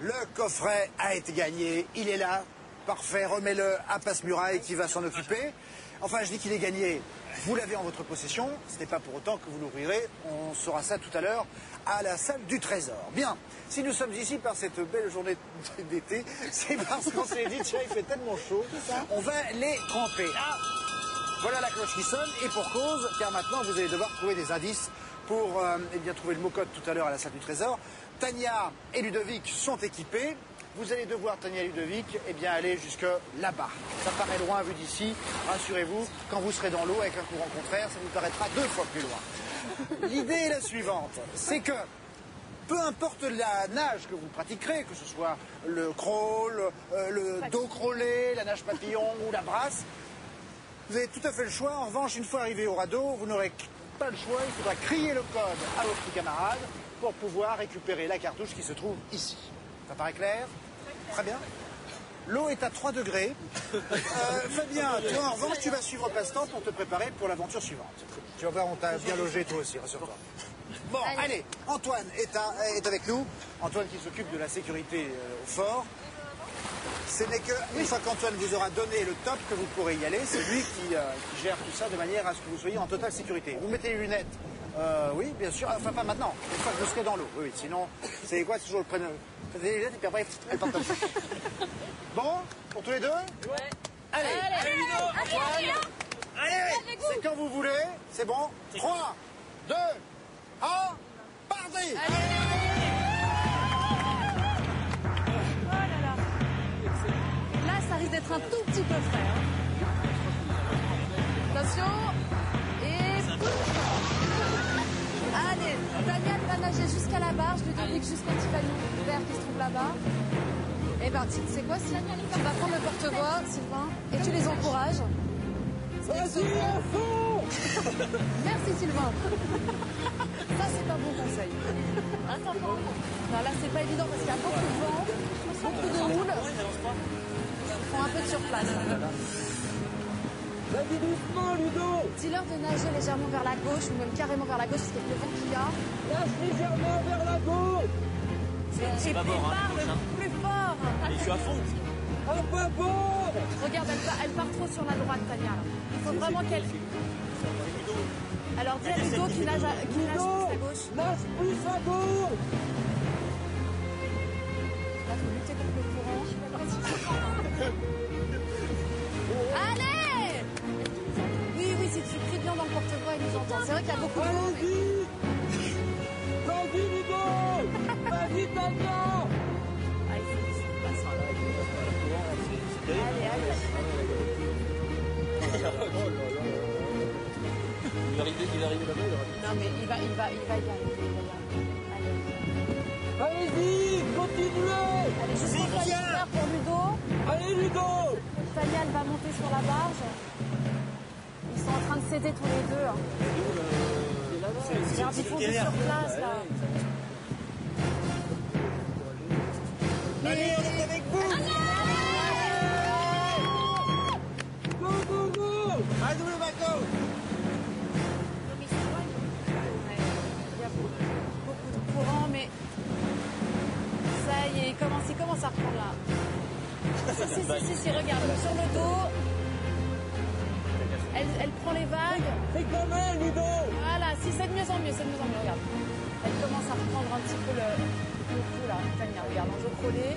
Le coffret a été gagné, il est là, parfait, remets-le à Passe-Muraille qui va s'en occuper. Enfin, je dis qu'il est gagné, vous l'avez en votre possession, ce n'est pas pour autant que vous l'ouvrirez, on saura ça tout à l'heure à la salle du Trésor. Bien, si nous sommes ici par cette belle journée d'été, c'est parce qu'on s'est dit, tiens, il fait tellement chaud, on va les tremper. Ah, voilà la cloche qui sonne, et pour cause, car maintenant vous allez devoir trouver des indices pour euh, eh bien, trouver le mot-code tout à l'heure à la salle du Trésor. Tania et Ludovic sont équipés. Vous allez devoir, Tania et Ludovic, eh bien, aller jusque là-bas. Ça paraît loin vu d'ici. Rassurez-vous, quand vous serez dans l'eau avec un courant contraire, ça vous paraîtra deux fois plus loin. L'idée est la suivante, c'est que peu importe la nage que vous pratiquerez, que ce soit le crawl, euh, le dos crawlé, la nage papillon ou la brasse, vous avez tout à fait le choix. En revanche, une fois arrivé au radeau, vous n'aurez pas le choix. Il faudra crier le code à vos petits camarades pour pouvoir récupérer la cartouche qui se trouve ici. Ça paraît clair Très bien. L'eau est à 3 degrés. Euh, Fabien, toi en revanche, tu vas suivre passe-temps pour te préparer pour l'aventure suivante. Tu vas voir, on t'a bien logé toi aussi, rassure-toi. Bon, allez, Antoine est, à- est avec nous. Antoine qui s'occupe de la sécurité euh, au fort. Ce n'est que une fois qu'Antoine vous aura donné le top que vous pourrez y aller. C'est lui qui, euh, qui gère tout ça de manière à ce que vous soyez en totale sécurité. Vous mettez les lunettes. Euh, oui, bien sûr. Enfin, pas maintenant. Une fois que vous serez dans l'eau. Oui, oui. Sinon, c'est quoi C'est toujours le prénom. Faites les lunettes et puis après, comme ça. Bon Pour tous les deux Ouais. Allez Allez, C'est quand vous voulez. C'est bon 3, 2, 1, partez D'être un tout petit peu frais. hein. Attention. Et. Allez, Daniel va nager jusqu'à la barge, Ludovic jusqu'au petit panneau vert qui se trouve là-bas. Et ben, tu sais quoi, Sylvain? Tu vas prendre le porte-voix, Sylvain, et tu les encourages. Vas-y, à fond Merci Sylvain. Ça c'est un bon conseil. Attends, non, là c'est pas évident parce qu'il y a beaucoup de vent, beaucoup de houle. Font un peu de surplace. Vas-y doucement, Ludo Dis-leur de nager légèrement vers la gauche ou même carrément vers la gauche parce qu'avec le vent qu'il y a, Lâche légèrement vers la gauche bord, hein, prépare le plus fort. Je suis à fond. Un peu fort Regarde, elle, part- elle part trop sur la droite, Tania. là. Il faut vraiment qu'elle. Alors dis à Ludo qui nage, à- qui nage plus à gauche. Lâche plus à gauche Là, faut lutter contre le courant. Allez Oui, oui, si tu cries bien dans le porte-voix, il nous entend. C'est vrai qu'il y a beaucoup de Vas-y, Vas-y, Ah, il faut passe. Allez, allez. Il va arriver, il là-bas, Non, mais il va, il va, il va y arriver. il va y arriver. Allez. Allez-y Continuez Allez, jusqu'au palisseur pour Ludo. Allez, Ludo elle va monter sur la barge. Ils sont en train de céder tous les deux. hein. Regarde, ils font du sur place, là. Allez, Si, si, si, si, si, regarde, sur le dos, elle, elle prend les vagues. C'est même, Ludo Voilà, si, c'est de mieux en mieux, c'est de mieux en mieux, regarde. Elle commence à reprendre un petit peu le, le coup là. Tania, regarde, en jeu crawlé.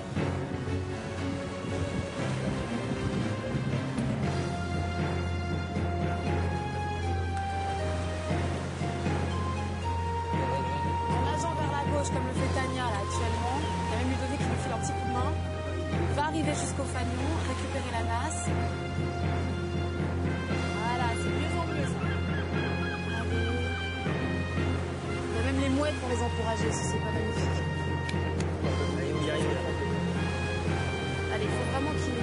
En nageant vers la gauche, comme le fait Tania là actuellement, il y a même Ludovic qui lui file un petit coup de main. Va arriver jusqu'au fanion, récupérer la nasse. Voilà, c'est mieux en mieux ça. Il y a même les mouettes pour les encourager, si c'est pas magnifique. Allez, il faut vraiment qu'ils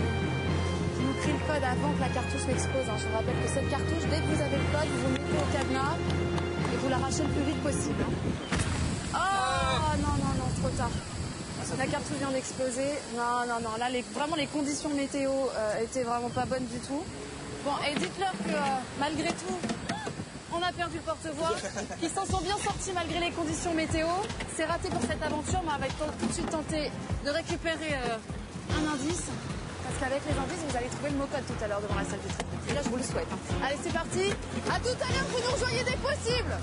qu'ils nous crient le code avant que la cartouche m'explose. hein. Je vous rappelle que cette cartouche, dès que vous avez le code, vous vous mettez au cadenas et vous l'arrachez le plus vite possible. hein. Oh non, non, non, trop tard. La cartouche vient d'exploser. Non, non, non. Là, les- vraiment, les conditions météo euh, étaient vraiment pas bonnes du tout. Bon, et dites-leur que euh, malgré tout, on a perdu le porte-voix. Ils s'en sont bien sortis malgré les conditions météo. C'est raté pour cette aventure, mais on va tout de suite tenter de récupérer euh, un indice. Parce qu'avec les indices, vous allez trouver le mot-code tout à l'heure devant la salle du traitement. Et là, je vous le souhaite. hein. Allez, c'est parti. À tout à l'heure, vous nous rejoignez dès que possible.